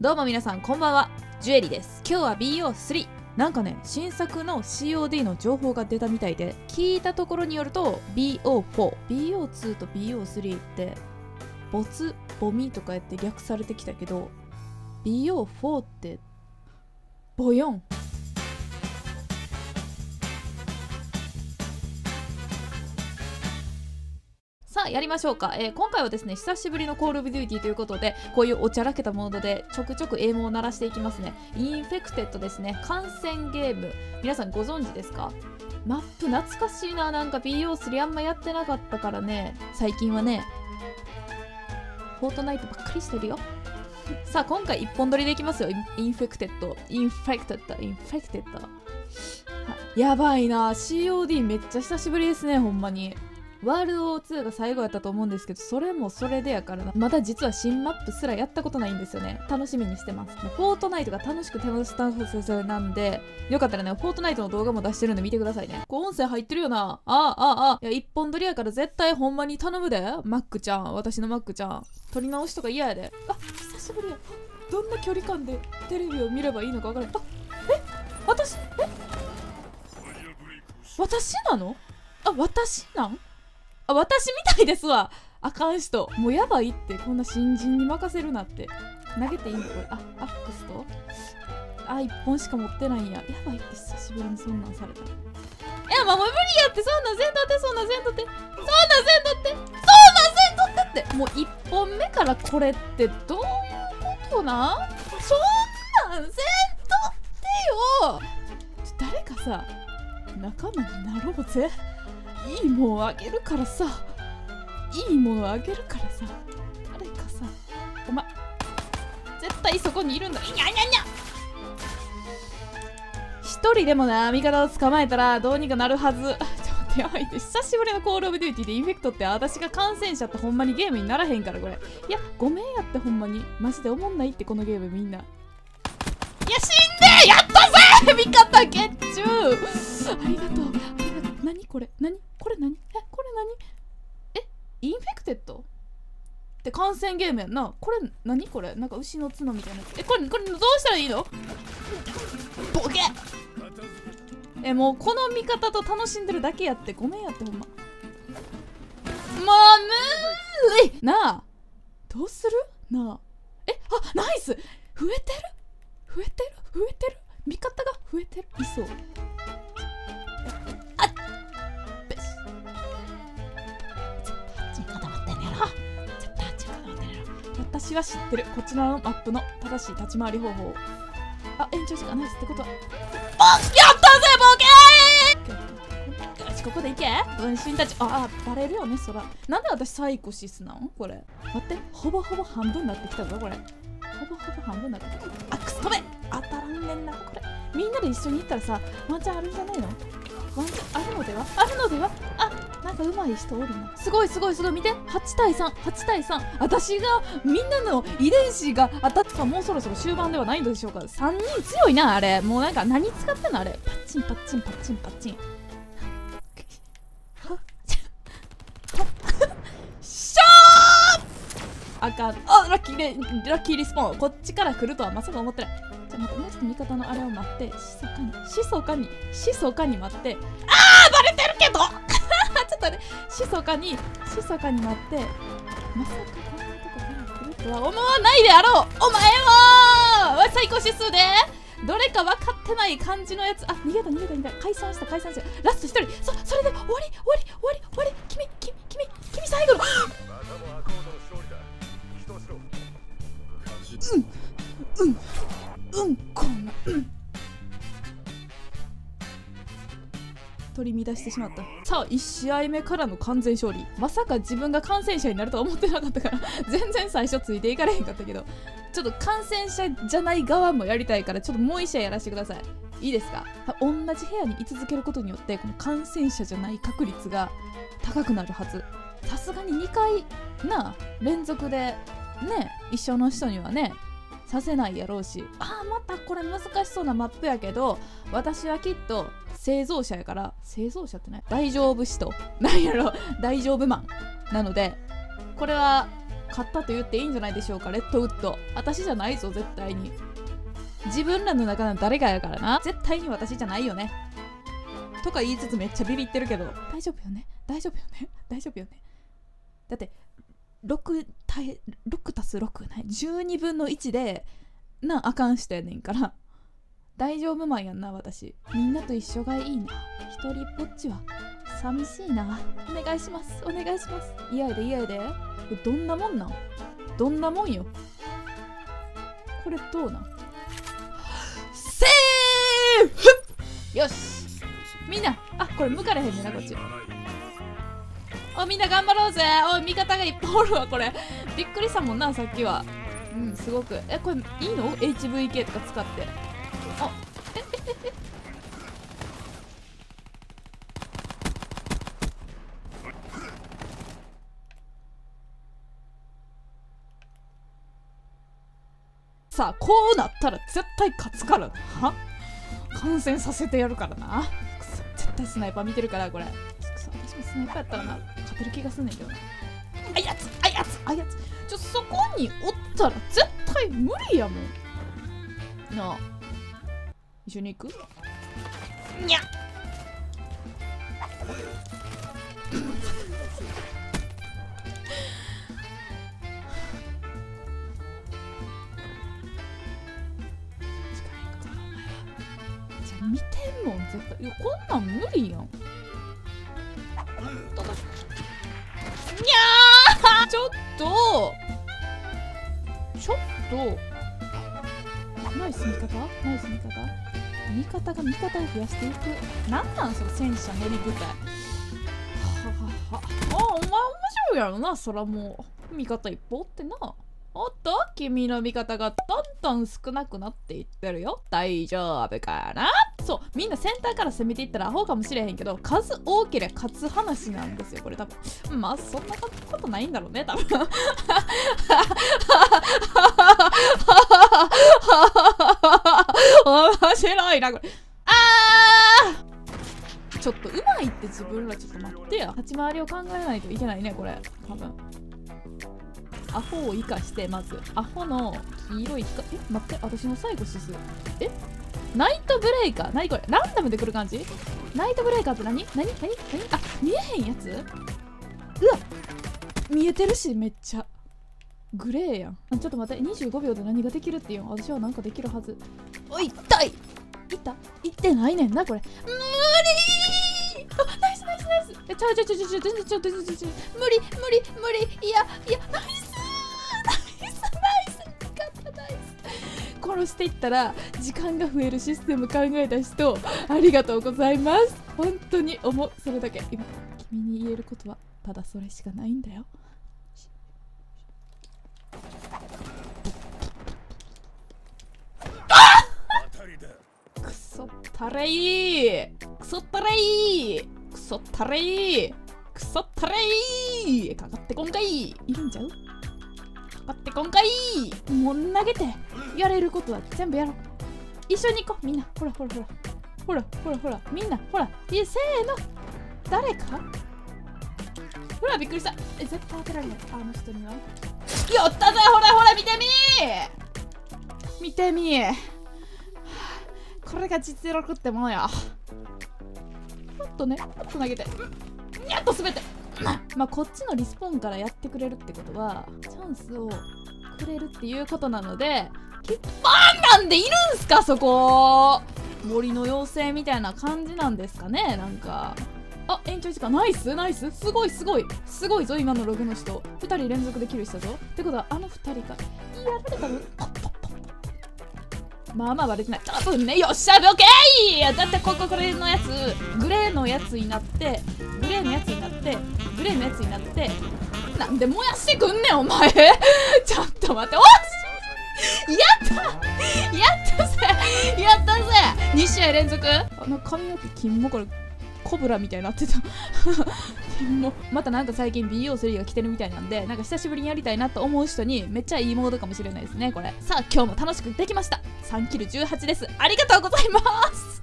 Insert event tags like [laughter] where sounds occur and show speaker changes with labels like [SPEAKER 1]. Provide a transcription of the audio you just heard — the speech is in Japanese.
[SPEAKER 1] どうも皆さんこんばんは。ジュエリです。今日は BO3 なんかね新作の COD の情報が出たみたいで聞いたところによると BO4 BO2 と BO3 ってボツボミとかやって略されてきたけど BO4 ってボヨン。さあやりましょうか、えー今回はですね久しぶりのコールオブデューティーということでこういうおちゃらけたモードでちょくちょくエイムを慣らしていきますね。 Infected ですね。感染ゲーム。皆さんご存知ですか？マップ懐かしいな。なんか BO3 あんまやってなかったからね。最近はねフォートナイトばっかりしてるよ。さあ今回一本撮りでいきますよ。インフェクテッド。インフェクテッド。インフェクテッド。やばいな。COD めっちゃ久しぶりですねほんまに。ワールド2が最後やったと思うんですけどそれもそれでやからな。まだ実は新マップすらやったことないんですよね。楽しみにしてます。フォートナイトが楽しく楽し楽しくなんでよかったらねフォートナイトの動画も出してるんで見てくださいね。こう音声入ってるよな。ああああいや一本撮りやから絶対ほんまに頼むで。マックちゃん。私のマックちゃん。撮り直しとか嫌やで。あ久しぶりや。どんな距離感でテレビを見ればいいのか分からないあえ？私？え？私なの？あ私なん？あ私みたいですわ。あかん人。もうやばいって。こんな新人に任せるなって。投げていいのこれ。あアックスとあ1本しか持ってないんや。やばいって久しぶりにそんなんされた。いやまあもう無理やって。そんなんせんとってそんなんせんとって。そんなんせんとって。そんなんせんとってって。もう1本目からこれってどういうことな？んそんなんせんとってよ。誰かさ仲間になろうぜ。いいもんあげるからさ。いいものあげるからさ。誰かさ。お前絶対そこにいるんだ。いにゃにゃにゃ一人でもな味方を捕まえたらどうにかなるはず。ちょっと待ってやばいって久しぶりのコールオブデューティーでインフェクトって私が感染者ってほんまにゲームにならへんからこれ。いやごめんやってほんまに。マジで思んないってこのゲームみんな。いや死んでやったぜ！味方月中！ありがとうありがとう。何？これ何？これ何？えこれ何？えインフェクテッドって感染ゲームやんな。これ何？これ。なんか牛の角みたいな。やつえこれこれどうしたらいいの？ボケ！えもうこの味方と楽しんでるだけやって。ごめんやってほんま。もう無理なあ。どうする？なあ。えあナイス！増えてる？増えてる？増えてる？味方が増えてる？いそう。私は知ってるこちらのマップの正しい立ち回り方法。あ延長時間ないってこと。はあやったぜボケー!よしここで行け。分身たち。ああバレるよねそらなんで私サイコシスなん？これ。待ってほぼほぼ半分になってきたぞこれ。ほぼほぼ半分になってきた。あくす止め当たらんねんなこれ。みんなで一緒に行ったらさワンチャンあるんじゃないの？ワンチャンあるのでは？あるのでは？あなんか上手い人おるな。すごいすごいすごい。見て。8対38対3私がみんなの遺伝子が当たってた。もうそろそろ終盤ではないのでしょうか。3人強いなあれ。もうなんか何使ってんのあれ。パッチンパッチンパッチンパッチン。は？しょーあかん。あラッキーレラッキーリスポーン。こっちから来るとはまさか思ってない。じゃあ待ってもうちょっと味方のあれを待って密かに密かに密かに待って。あーバレてるけどちょっとね密かに静かになってまさかこんなとこから来るとは思わないであろう。お前は最高指数でどれか分かってない感じのやつ。あ逃げた逃げた逃げた。解散した解散した。ラスト1人。そそれで終わり終わり終わり。終わり君君君君最後の。取り乱してしまった。さあ1試合目からの完全勝利。まさか自分が感染者になるとは思ってなかったから [laughs] 全然最初ついていかれへんかったけど。ちょっと感染者じゃない側もやりたいからちょっともう1試合やらせてください。いいですか？同じ部屋に居続けることによってこの感染者じゃない確率が高くなるはず。さすがに2回な連続でね一緒の人にはねさせないやろうし。あーまたこれ難しそうなマップやけど私はきっと製造者やから製造者ってね大丈夫人。なんやろ？大丈夫マンなのでこれは勝ったと言っていいんじゃないでしょうか。レッドウッド。私じゃないぞ絶対に。自分らの中の誰かやからな。絶対に私じゃないよね。とか言いつつめっちゃビビってるけど。大丈夫よね？大丈夫よね？大丈夫よね？だって6対6足す6ない？12分の1でなあかん人やねんから。大丈夫マンやんな私。みんなと一緒がいいな。一人ぼっちは。寂しいな。お願いします。お願いします。嫌やで嫌やで。どんなもんなん？どんなもんよ。これどうなん？セーフ！よし。みんな。あこれ向かれへんねんなこっち。おみんな頑張ろうぜ。おい味方がいっぱいおるわこれ。びっくりしたもんなさっきは。うんすごく。えこれいいの ?HVK とか使って。あええええさあこうなったら絶対勝つからは感染させてやるからな。絶対スナイパー見てるからこれ。私もスナイパーやったらな。勝てる気がすんねんけどなあやつあやつあやつ。ちょそこにおったら絶対無理やもん。なあ。一緒に行く？にゃ。[laughs] じゃあ見てんもん絶対。いやこんなん無理やんゃーちょっとちょっとナイス味方ナイス味方味方が味方を増やしていく。なんなんその戦車乗り部隊。ははは。あお前面白いやろな。そらもう。味方一方ってな。おっと君の味方がどんどん少なくなっていってるよ。大丈夫かな？そうみんなセンターから攻めていったらアホかもしれへんけど数多ければ勝つ話なんですよこれ多分。まあそんなことないんだろうね多分。面白いなこれ。あー！ちょっとうまいって自分らちょっと待ってや。立ち回りを考えないといけないねこれ。多分。アホを生かしてまずアホの黄色い光え待って私の最後進むえ？ナイトブレイカー。何これ？ランダムで来る感じ？ナイトブレイカーって何？何？何？何？あ見えへんやつ。うわ見えてるしめっちゃ。グレーやん。ちょっと待って。25秒で何ができるっていう。の私は何かできるはず。おい痛い！痛いってないねんなこれ。無理あナイスナイスナイス！えちゃうちゃうちゃうちゃうちゃうちゃうちゃう。無理無理無理。いやいやナイス！殺していったら時間が増えるシステム考えた人ありがとうございます。本当に思う。それだけ今君に言えることはただそれしかないんだよ。くそったれいくそったれいくそったれいくそったれいかかってこんかい。いるんちゃう？かかってこんかい。もう投げて。やれることは全部やろう。一緒に行こう。みんな。ほらほらほら。ほらほらほら。みんな。ほら。いせーの。誰か？ほらびっくりした。え絶対当てられない。あの人には。やったぜ。ほらほら見てみー。見てみー。これが実力ってものやもっとねもっと投げて。やっと滑って。まあこっちのリスポーンからやってくれるってことはチャンスをくれるっていうことなのでパンなんでいるんすかそこ。森の妖精みたいな感じなんですかねなんか。あ延長時間。ナイスナイス。すごいすごい。すごいぞ今のログの人。2人連続でキルしたぞ。ってことはあの2人がやられたのまあまあ割れてない。ちょっとねよっしゃオッケー!だってこここれのやつグレーのやつになってグレーのやつになってグレーのやつになってなんで燃やしてくんねんお前。[laughs] ちょっと待っておっったやったぜやったぜ。2試合連続？あの髪の毛金もこれコブラみたいになってた。[laughs] もまたなんか最近 BO3 が来てるみたいなんでなんか久しぶりにやりたいなと思う人にめっちゃいいモードかもしれないですねこれ。さあ今日も楽しくできました。3キル18です。ありがとうございます。